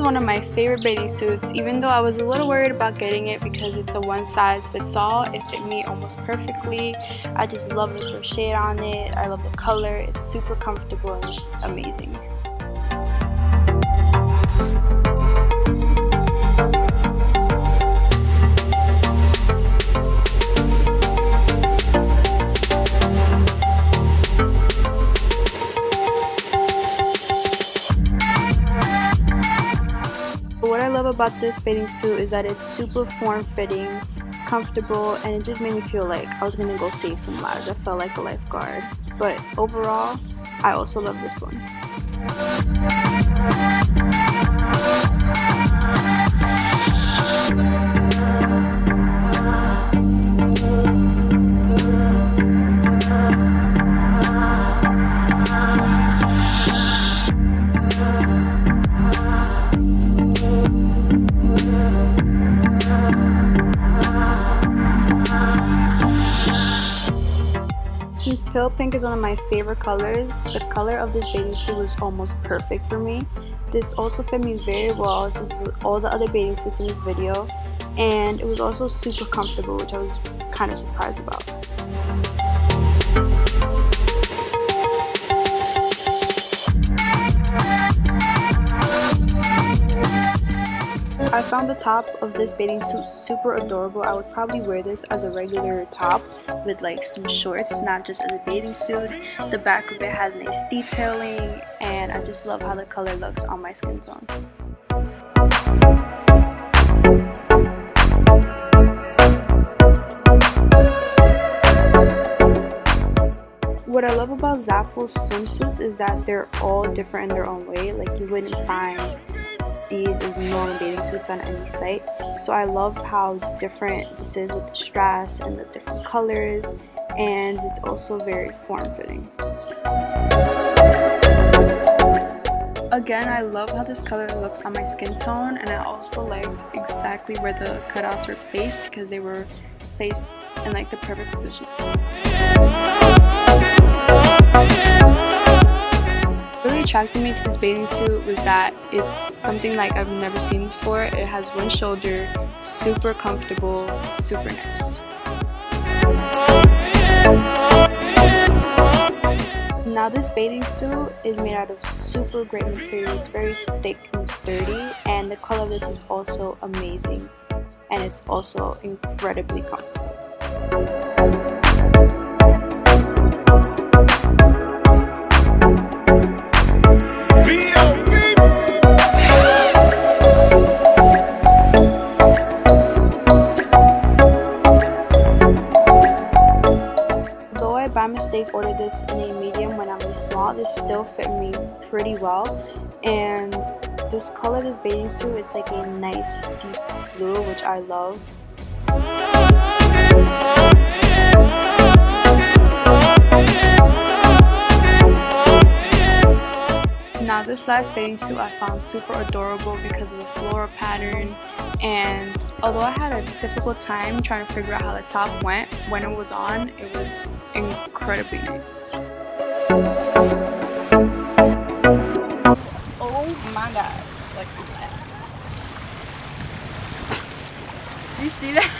is one of my favorite bathing suits, even though I was a little worried about getting it because it's a one size fits all. It fit me almost perfectly. I just love the crochet on it. I love the color. It's super comfortable and it's just amazing. About this bathing suit is that it's super form-fitting, comfortable, and it just made me feel like I was gonna go save some lives. I felt like a lifeguard. But overall, I also love this one. Pale pink is one of my favorite colors, the color of this bathing suit was almost perfect for me. This also fit me very well, just all the other bathing suits in this video, and it was also super comfortable, which I was kind of surprised about. I found the top of this bathing suit super adorable. I would probably wear this as a regular top with like some shorts, not just as a bathing suit. The back of it has nice detailing and I just love how the color looks on my skin tone. What I love about Zaful swimsuits is that they're all different in their own way. Like you wouldn't find these as normal bathing suits on any site. So I love how different this is with the straps and the different colors and it's also very form-fitting. Again, I love how this color looks on my skin tone and I also liked exactly where the cutouts were placed because they were placed in like the perfect position attracted me to this bathing suit was that it's something like I've never seen before. It has one shoulder, super comfortable, super nice. Now this bathing suit is made out of super great materials, very thick and sturdy, and the color of this is also amazing, and it's also incredibly comfortable. Mistake ordered this in a medium when I'm small. This still fit me pretty well. And this color, this bathing suit, is like a nice deep blue, which I love. This last bathing suit I found super adorable because of the floral pattern and although I had a difficult time trying to figure out how the top went when it was on, it was incredibly nice. Oh my god, look at that. you see that?